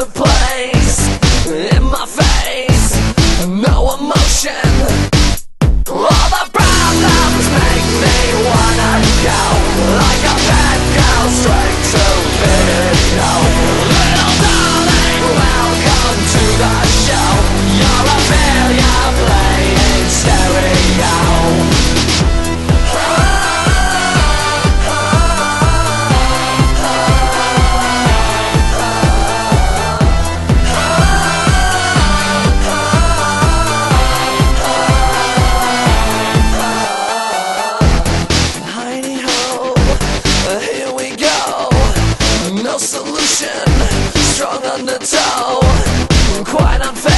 the place in my family. Quite unfair.